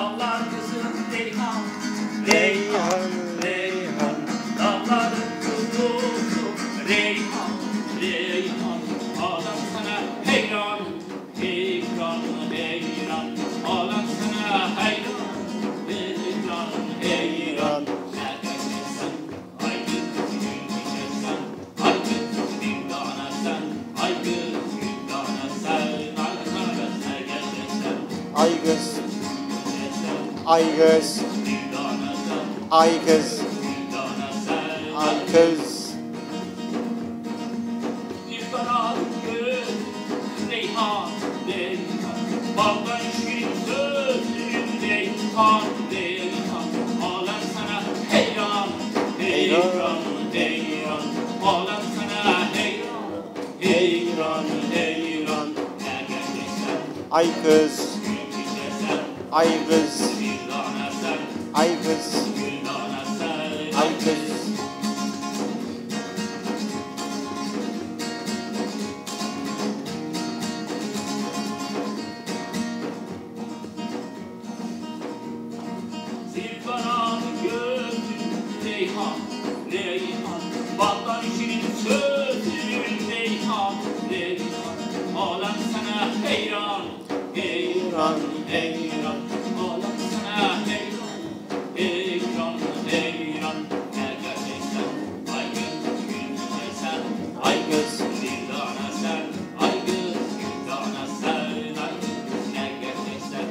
Dağlar kızıl reyhan. Reyhan, reyhan. Dağlar kızıl reyhan Reyhan. Alem sana heyran Heyran heyran. Alem sana heyran Heyran. Heyran Nereden gelsen Ay kız gül gidesen Ay kız gül danasen Ay kız gül danasen Arkana ben gelsen Ay kız, ay kız, ay kız, ay kız. Ay kız, ay kız, ay kız. Zilfaran sana heyran, heyran, heyran sana heyran, heyran, heyran Nerede geçsen, ay göz gün geçsen Ay göz bir dana sen, ay göz bir dana sen Ay. Göz nerede geçsen,